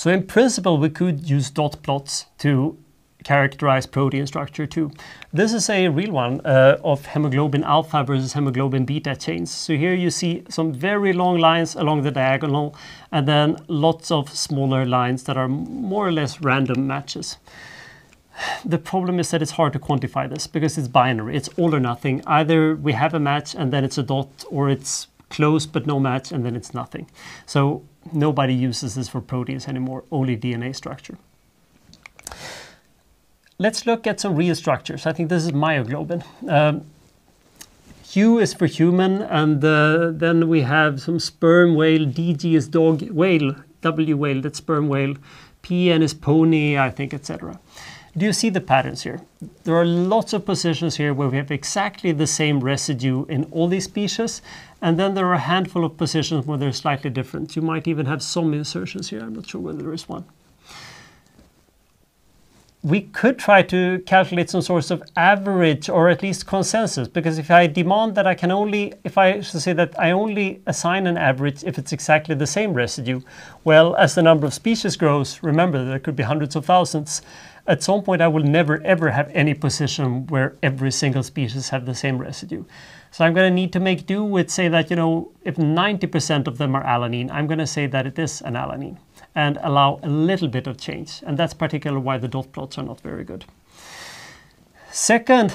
So in principle, we could use dot plots to characterize protein structure too. This is a real one uh, of hemoglobin alpha versus hemoglobin beta chains. So here you see some very long lines along the diagonal and then lots of smaller lines that are more or less random matches. The problem is that it's hard to quantify this because it's binary. It's all or nothing. Either we have a match and then it's a dot or it's close but no match and then it's nothing. So nobody uses this for proteins anymore, only DNA structure let's look at some real structures. I think this is myoglobin. Um, Q is for human, and uh, then we have some sperm whale. DG is dog whale. W whale, that's sperm whale. PN is pony, I think, etc. Do you see the patterns here? There are lots of positions here where we have exactly the same residue in all these species, and then there are a handful of positions where they're slightly different. You might even have some insertions here. I'm not sure whether there is one we could try to calculate some sort of average or at least consensus because if I demand that I can only, if I say that I only assign an average if it's exactly the same residue, well, as the number of species grows, remember there could be hundreds of thousands, at some point I will never ever have any position where every single species have the same residue. So I'm going to need to make do with say that, you know, if 90% of them are alanine, I'm going to say that it is an alanine and allow a little bit of change. And that's particularly why the dot plots are not very good. Second,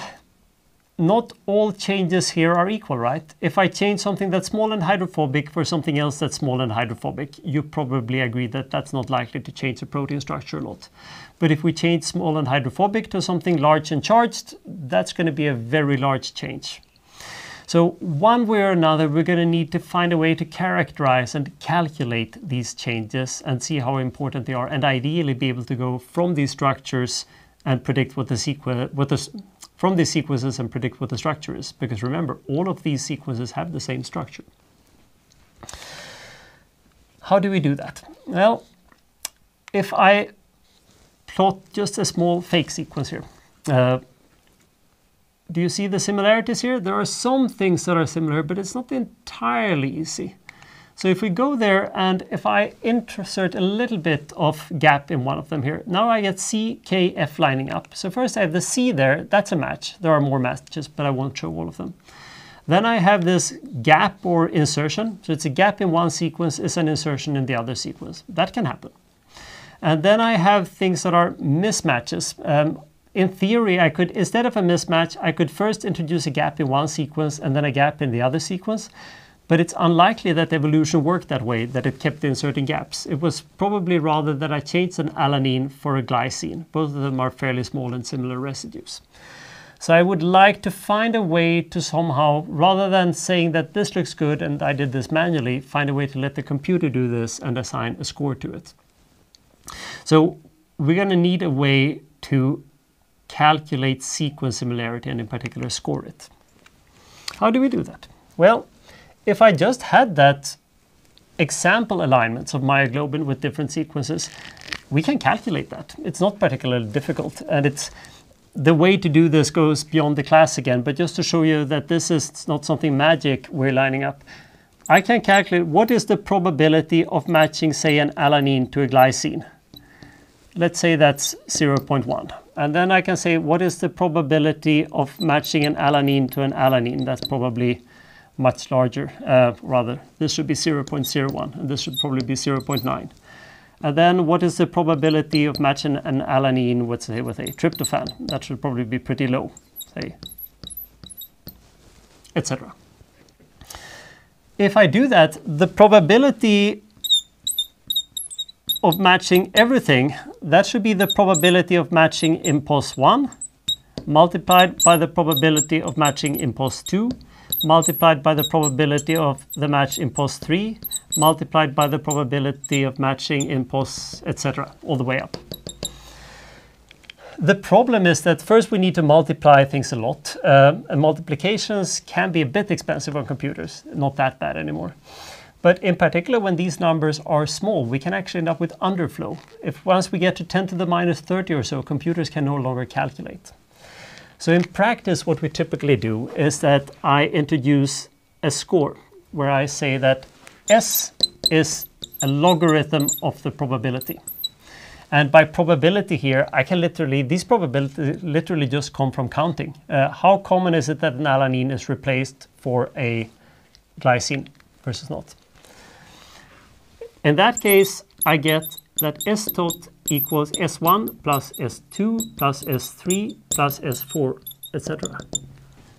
not all changes here are equal, right? If I change something that's small and hydrophobic for something else that's small and hydrophobic, you probably agree that that's not likely to change the protein structure a lot. But if we change small and hydrophobic to something large and charged, that's going to be a very large change. So one way or another, we're going to need to find a way to characterize and calculate these changes and see how important they are, and ideally be able to go from these structures and predict what the sequence, what the, from these sequences and predict what the structure is. Because remember, all of these sequences have the same structure. How do we do that? Well, if I plot just a small fake sequence here, uh, do you see the similarities here? There are some things that are similar, but it's not entirely easy. So if we go there and if I insert a little bit of gap in one of them here, now I get C, K, F lining up. So first I have the C there, that's a match. There are more matches, but I won't show all of them. Then I have this gap or insertion. So it's a gap in one sequence, is an insertion in the other sequence. That can happen. And then I have things that are mismatches. Um, in theory, I could, instead of a mismatch, I could first introduce a gap in one sequence and then a gap in the other sequence. But it's unlikely that evolution worked that way, that it kept inserting gaps. It was probably rather that I changed an alanine for a glycine. Both of them are fairly small and similar residues. So I would like to find a way to somehow, rather than saying that this looks good and I did this manually, find a way to let the computer do this and assign a score to it. So we're going to need a way to calculate sequence similarity and in particular score it. How do we do that? Well, if I just had that example alignments of myoglobin with different sequences, we can calculate that. It's not particularly difficult and it's the way to do this goes beyond the class again, but just to show you that this is not something magic we're lining up, I can calculate what is the probability of matching, say, an alanine to a glycine. Let's say that's 0.1. And then I can say what is the probability of matching an alanine to an alanine. That's probably much larger, uh, rather. This should be 0.01, and this should probably be 0.9. And then what is the probability of matching an alanine with, say, with a tryptophan? That should probably be pretty low, say, etc. If I do that, the probability of matching everything, that should be the probability of matching impulse 1 multiplied by the probability of matching impulse 2 multiplied by the probability of the match impulse 3 multiplied by the probability of matching impulse, etc., all the way up. The problem is that first we need to multiply things a lot, uh, and multiplications can be a bit expensive on computers, not that bad anymore. But in particular, when these numbers are small, we can actually end up with underflow. If once we get to 10 to the minus 30 or so, computers can no longer calculate. So in practice, what we typically do is that I introduce a score where I say that S is a logarithm of the probability. And by probability here, I can literally, these probabilities literally just come from counting. Uh, how common is it that an alanine is replaced for a glycine versus not? In that case, I get that S tot equals S1 plus S2 plus S3 plus S4, etc.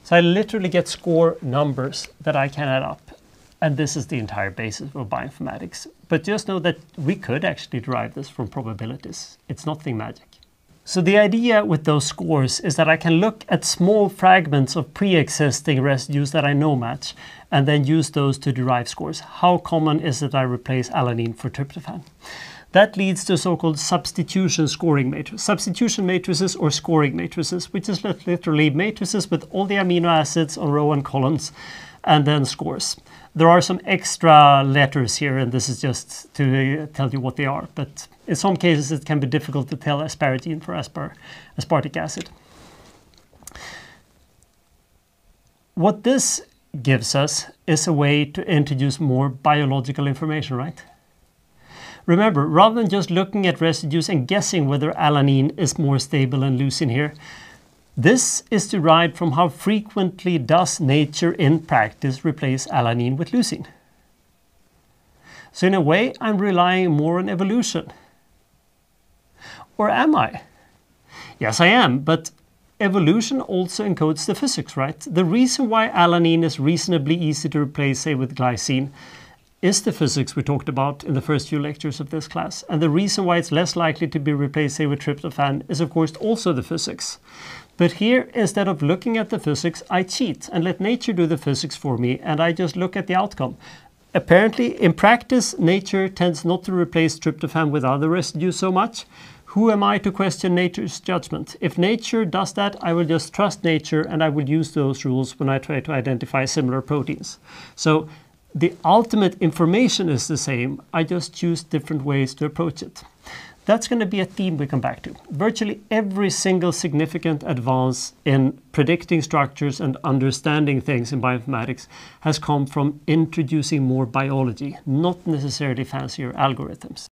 So I literally get score numbers that I can add up. And this is the entire basis of bioinformatics. But just know that we could actually derive this from probabilities. It's nothing magic. So the idea with those scores is that I can look at small fragments of pre-existing residues that I know match and then use those to derive scores. How common is it I replace alanine for tryptophan? That leads to so-called substitution scoring matrices. Substitution matrices or scoring matrices, which is literally matrices with all the amino acids on row and columns and then scores. There are some extra letters here, and this is just to uh, tell you what they are. But in some cases, it can be difficult to tell asparagine for aspar aspartic acid. What this gives us is a way to introduce more biological information, right? Remember, rather than just looking at residues and guessing whether alanine is more stable than leucine here, this is derived from how frequently does nature in practice replace alanine with leucine. So in a way, I'm relying more on evolution. Or am I? Yes, I am, but evolution also encodes the physics, right? The reason why alanine is reasonably easy to replace, say, with glycine is the physics we talked about in the first few lectures of this class. And the reason why it's less likely to be replaced, say, with tryptophan is, of course, also the physics. But here, instead of looking at the physics, I cheat and let nature do the physics for me, and I just look at the outcome. Apparently, in practice, nature tends not to replace tryptophan with other residues so much. Who am I to question nature's judgment? If nature does that, I will just trust nature and I will use those rules when I try to identify similar proteins. So the ultimate information is the same, I just choose different ways to approach it. That's going to be a theme we come back to. Virtually every single significant advance in predicting structures and understanding things in bioinformatics has come from introducing more biology, not necessarily fancier algorithms.